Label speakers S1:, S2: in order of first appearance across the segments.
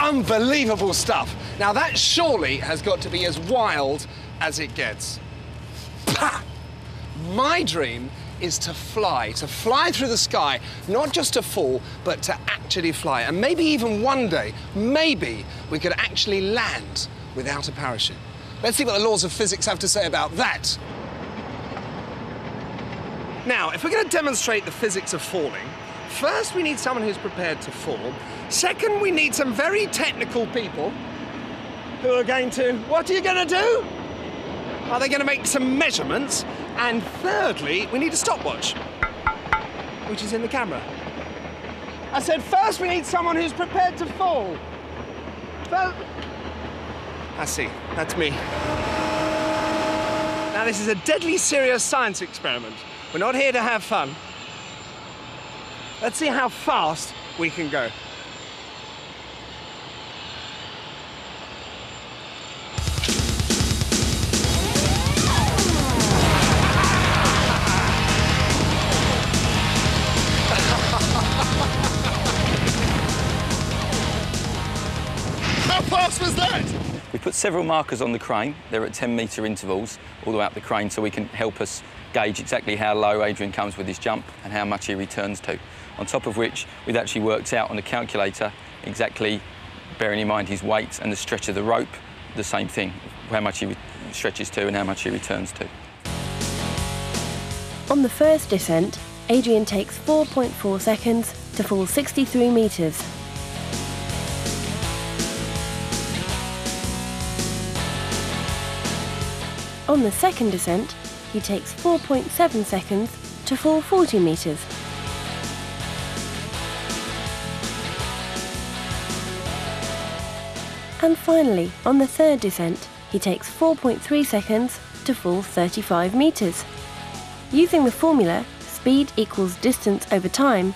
S1: Unbelievable stuff. Now, that surely has got to be as wild as it gets. Pah! My dream is to fly, to fly through the sky, not just to fall, but to actually fly. And maybe even one day, maybe we could actually land without a parachute. Let's see what the laws of physics have to say about that. Now, if we're going to demonstrate the physics of falling, first we need someone who's prepared to fall. Second, we need some very technical people who are going to. What are you going to do? Are they going to make some measurements? And thirdly, we need a stopwatch, which is in the camera. I said first we need someone who's prepared to fall. Well, I see, that's me. Now, this is a deadly serious science experiment. We're not here to have fun. Let's see how fast we can go. How fast was that?
S2: We put several markers on the crane. They're at 10 metre intervals all the way up the crane so we can help us gauge exactly how low Adrian comes with his jump and how much he returns to. On top of which, we've actually worked out on the calculator exactly, bearing in mind his weight and the stretch of the rope, the same thing, how much he stretches to and how much he returns to.
S3: On the first descent, Adrian takes 4.4 seconds to fall 63 metres. On the second descent, he takes 4.7 seconds to fall 40 metres. And finally, on the third descent, he takes 4.3 seconds to fall 35 metres. Using the formula speed equals distance over time,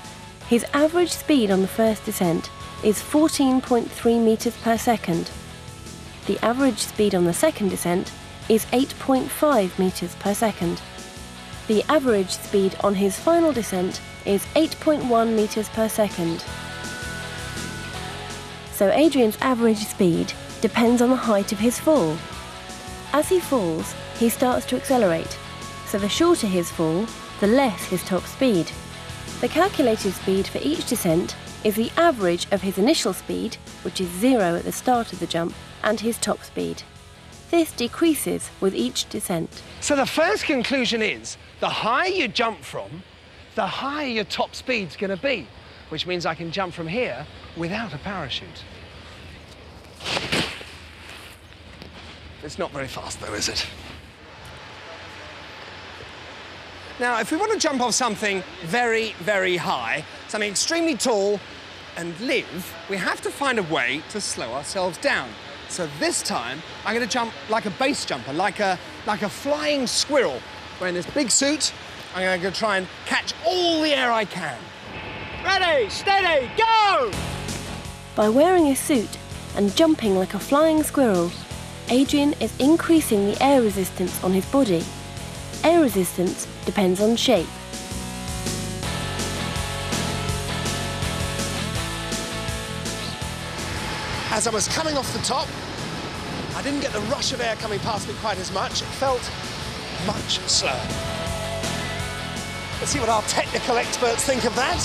S3: his average speed on the first descent is 14.3 metres per second. The average speed on the second descent is 8.5 metres per second. The average speed on his final descent is 8.1 metres per second. So Adrian's average speed depends on the height of his fall. As he falls, he starts to accelerate, so the shorter his fall, the less his top speed. The calculated speed for each descent is the average of his initial speed, which is zero at the start of the jump, and his top speed. This decreases with each descent.
S1: So the first conclusion is the higher you jump from, the higher your top speed's going to be, which means I can jump from here without a parachute. It's not very fast though, is it? Now, if we want to jump off something very, very high, something extremely tall and live, we have to find a way to slow ourselves down. So this time, I'm going to jump like a base jumper, like a, like a flying squirrel. Wearing this big suit, I'm going to try and catch all the air I can. Ready, steady, go!
S3: By wearing a suit and jumping like a flying squirrel, Adrian is increasing the air resistance on his body. Air resistance depends on shape.
S1: As I was coming off the top, I didn't get the rush of air coming past me quite as much. It felt much slower. Let's see what our technical experts think of that.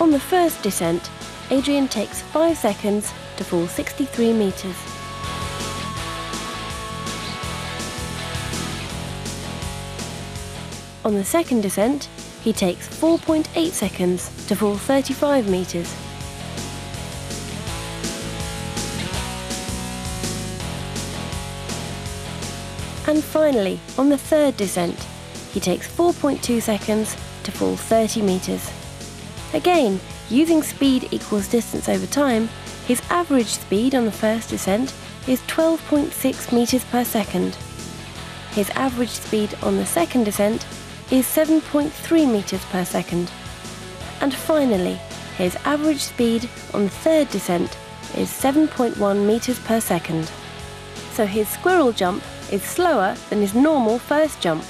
S3: On the first descent, Adrian takes 5 seconds to fall 63 metres. On the second descent, he takes 4.8 seconds to fall 35 metres. And finally, on the third descent, he takes 4.2 seconds to fall 30 metres. Again, using speed equals distance over time, his average speed on the first descent is 12.6 metres per second. His average speed on the second descent is 7.3 metres per second. And finally, his average speed on the third descent is 7.1 metres per second. So his squirrel jump is slower than his normal first jump.